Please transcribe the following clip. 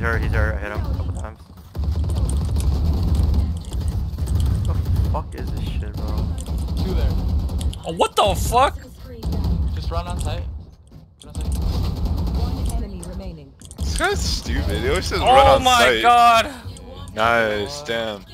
He's hurt, he's hurt. I hit him a couple times. What the fuck is this shit, bro? Two there. Oh, what the fuck? Just run on site. Run on site. One enemy remaining. This guy's stupid. He always says run Oh on my god. Nice, damn.